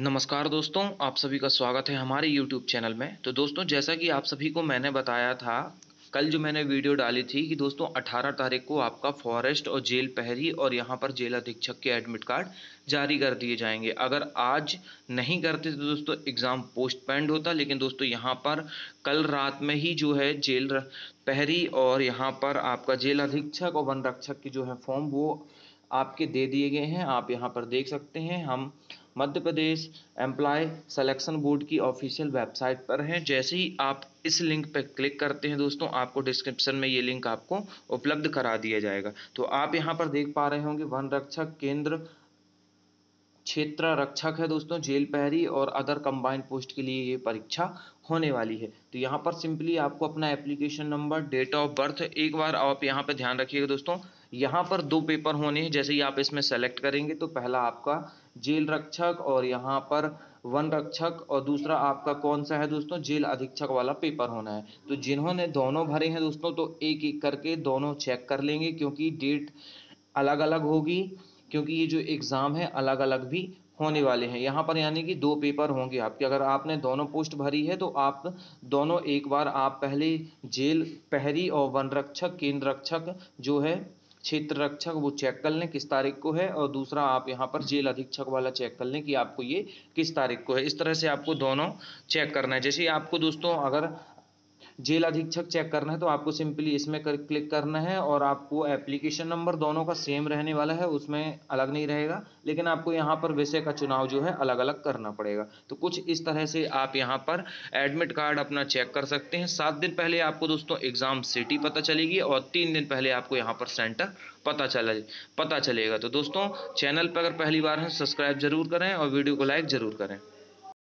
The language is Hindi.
नमस्कार दोस्तों, आप सभी का स्वागत है हमारे YouTube चैनल में। तो दोस्तों, जैसा कि आप सभी को मैंने बताया था, कल जो मैंने वीडियो डाली थी कि दोस्तों 18 तारीख को आपका फॉरेस्ट और जेल पहरी और यहाँ पर जेल अधीक्षक के एडमिट कार्ड जारी कर दिए जाएँगे। अगर आज नहीं करते तो दोस्तों एग्ज़ाम पोस्टपेंड होता, लेकिन दोस्तों, यहाँ पर कल रात में ही जो है जेल पहरी और यहाँ पर आपका जेल अधीक्षक और वन रक्षक की जो है फॉर्म वो आपके दे दिए गए हैं। आप यहाँ पर देख सकते हैं, हम Madhya Pradesh employ selection board की ऑफिशियल वेबसाइट पर हैं। जैसे ही आप इस लिंक पर क्लिक करते हैं दोस्तों, आपको डिस्क्रिप्शन में ये लिंक आपको उपलब्ध करा दिया जाएगा। तो आप यहाँ पर देख पा रहे होंगे, वन रक्षक केंद्र क्षेत्र रक्षक है दोस्तों, जेल पहरी और अदर कंबाइंड पोस्ट के लिए ये परीक्षा होने वाली है। तो यहाँ पर सिंपली आपको अपना application number, date of birth, एक बार आप यहाँ पर ध्यान रखिएगा दोस्तों यहाँ पर दो पेपर होने हैं। जैसे ही आप इसमें सेलेक्ट करेंगे तो पहला आपका जेल रक्षक और यहाँ पर वन रक्षक और दूसरा आपका कौन सा है दोस्तों? जेल अधीक्षक वाला पेपर होना है। तो जिन्होंने दोनों भरे हैं दोस्तों तो एक एक करके दोनों चेक कर लेंगे, क्योंकि डेट अलग अलग होगी, क्योंकि ये जो एग्ज़ाम है अलग अलग भी होने वाले हैं। यहाँ पर यानी कि दो पेपर होंगे आपके। अगर आपने दोनों पोस्ट भरी है तो आप दोनों एक बार आप पहले जेल पहरी और वन रक्षक, केंद्र रक्षक जो है क्षेत्र रक्षक वो चेक कर लें किस तारीख को है और दूसरा आप यहाँ पर जेल अधीक्षक वाला चेक कर लें कि आपको ये किस तारीख को है। इस तरह से आपको दोनों चेक करना है। जैसे आपको दोस्तों अगर जेल अधीक्षक चेक करना है तो आपको सिंपली इसमें कर, क्लिक करना है और आपको एप्लीकेशन नंबर दोनों का सेम रहने वाला है उसमें अलग नहीं रहेगा लेकिन आपको यहाँ पर विषय का चुनाव जो है अलग अलग करना पड़ेगा। तो कुछ इस तरह से आप यहाँ पर एडमिट कार्ड अपना चेक कर सकते हैं। सात दिन पहले आपको दोस्तों एग्ज़ाम सिटी पता चलेगी और तीन दिन पहले आपको यहाँ पर सेंटर पता चला पता चलेगा। तो दोस्तों चैनल पर अगर पहली बार है सब्सक्राइब ज़रूर करें और वीडियो को लाइक ज़रूर करें।